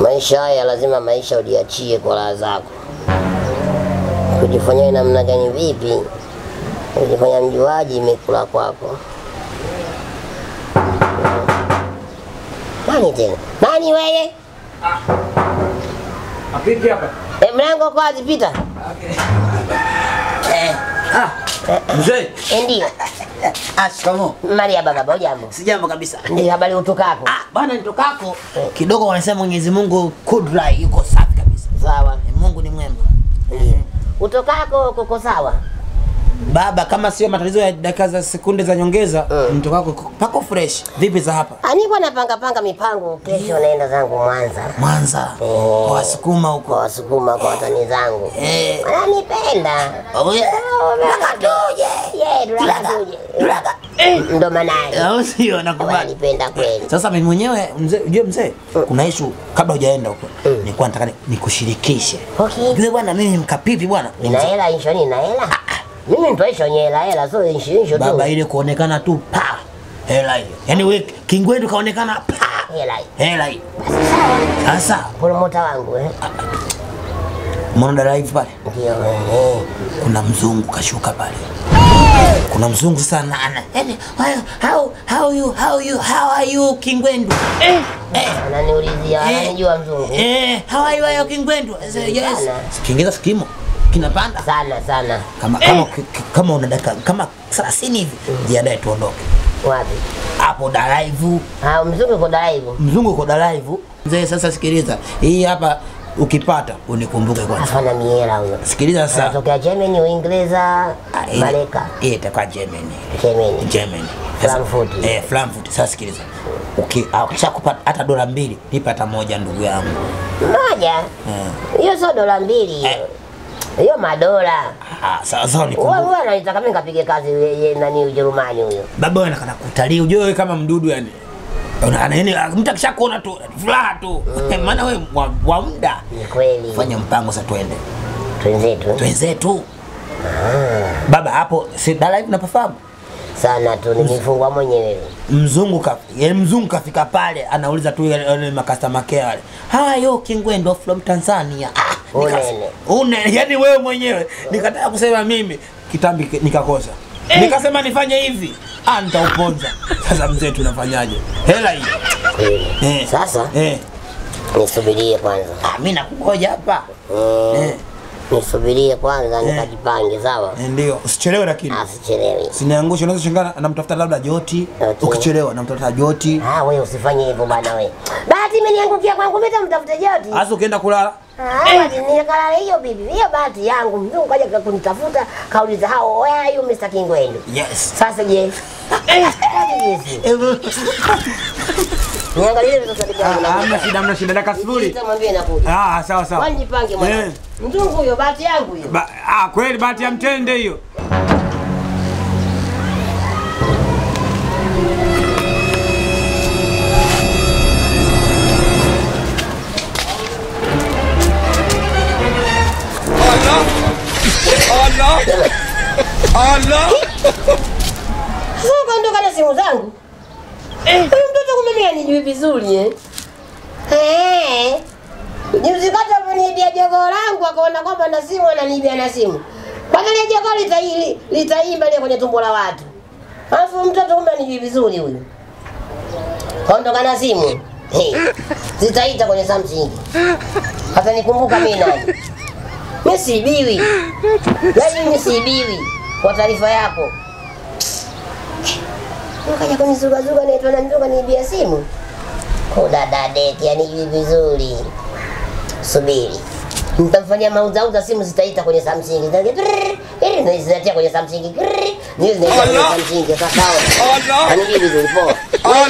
Maisha haya lazima maisha uliachie kwa raha zako. Kujifanyia namna gani vipi? Kujifanya mjuaji imekula kwako. Nani tena? Nani wewe? Ah. hapa. E, mlango kwa wazi, Okay. Eh, Ah, mzee. eh, ndio. Ah, shikamoo. Maria baba, hujambo? Sijambo kabisa. Ndio habari utokako. Ah, bwana nitokako kidogo wanasema Mwenyezi Mungu kudra yuko safi kabisa. Sawa. Mungu ni mwema. Mm. Utokako kuko sawa? Baba, kama sio matatizo ya dakika za sekunde za nyongeza, mm. nitokako pako fresh. Vipi za hapa? Anikuwa napanga panga mipango, kesho naenda zangu Mwanza Mwanza. Oh. Kwa Wasukuma kwa huko. Wasukuma, kwa watani zangu. Eh. Wananipenda. Oh. Yeah. Ndo maana Au sio nakubali. nipenda kweli. Sasa mimi mwenyewe mzee, unajua mzee, kuna ishu kabla hujaenda huko. Nilikuwa nataka ni- nikushirikishe. Okay. yule bwana mimi mkapipi bwana. Nina hela insho, nina hela. Mimi mtoisho nye hela hela, sio insho insho tu. Baba ile kuonekana tu pa. Hela hiyo. yani wewe kingwendu kaonekana pa. Hela hiyo, Hela hiyo. Sasa Promota wangu eh. Mwana dada live pale? Ndio eh. Kuna mzungu kashuka pale. Kuna mzungu sana ana. Yaani how how you how you how are you kingwendu? Eh. Eh. Ananiulizia, ananijua mzungu. Eh, how are you, how are you kingwendu? Yes. Kiingereza sikimo kinapanda. Sana sana. Kama kama kama una dakika kama 30 hivi jiandae tuondoke. Wapi? Hapo dalaivu Ah, mzungu yuko dalaivu mzungu uko dalaivu Mzee, sasa sikiliza, hii hapa ukipata unikumbuke kwanza. Afana miera huyo. Sikiliza sasa, Anatokea Germany, Uingereza, Ah, ile- Maleka. hii itakuwa Germany. Germany. Germany. Frankfurt. Eh, Frankfurt. Sasa sikiliza. Ah, ukishakupa hata dola mbili, nipa hata moja ndugu yangu. Moja. Eh. Hiyo sio dola mbili hiyo. Eh. Hiyo madola. Ah, sawa sawa ni nikumbuke. wewe ananitaka kama nikapige kazi yeye nani Ujerumani huyo. Baba wewe nakana kutalii, ujue wewe kama mdudu yani. Yani mtu akishakuona tu furaha tu. Maana wewe wa, wa muda. Ni kweli. Fanya mpango sasa twende. Twenzetu. Twenzetu. Baba hapo si dala hivi unapafahamu? Sana tu nimefungwa mwenyewe. mzungu ka, ye mzungu kafika pale anauliza tu yale makastoma care wale you kingwendo from Tanzania ah, Unene. unene yani wewe mwenyewe nikataka kusema mimi kitambi ki- nikakosa nikasema nifanye hivi ah nitauponza sasa mzee tunafanyaje hela hii eh. Sasa eh. nisubirie kwanza. ah mimi nakungoja hapa Eh, eh. Nisubirie kwanza nikajipange sawa. eh, ndio usichelewe lakini Asichelewi. siniangushe unaweza shangana anamtafuta labda joti Okay. ukichelewa namtafuta joti Ah, wewe usifanye hivyo bwana wewe. Bahati imeniangukia kwangu mimi nitamtafuta joti. Sasa ukienda kulala Ah, nikalala hiyo bibi. Hiyo bahati yangu. Mzungu kaja kunitafuta kauliza hao where are you Mr. Kingwendu? yes Sasa je? Niangalie sasa bibi. Ah, hamna shida, hamna shida. Dakika sifuri. Nitamwambia. Ah, sawa sawa. Wanjipange mwana. Eh. Mzungu huyo bahati yangu hiyo. Ah, kweli bahati ya mtende hiyo. Sasa kaondoka na simu zangu. Huyu mtoto kumbe mimi anijui vizuri eh. Eh. Juzi kata aliponiibia jogoo langu akaona kwamba na simu ananiibia na simu. Kwanza ile jogoo litaili litaimba ile kwenye tumbo la watu. Alafu mtoto kumbe anijui vizuri huyu. Kaondoka na simu. Hey. Zitaita kwenye Samsung. Atanikumbuka mimi nani. Mimi siibiwi. Yaani mimi siibiwi. Kwa taarifa yako. Ukaja kunizugazuga naitwa na mzuga niibia simu. Kudada yani anijui vizuri. Subiri. Nitamfanyia mauzauza simu zitaita kwenye Samsung. Ili zinatia kwenye Samsung. trrrr, zinaita kwenye Samsung. Sasa. Anijui vizuri poa. Wewe,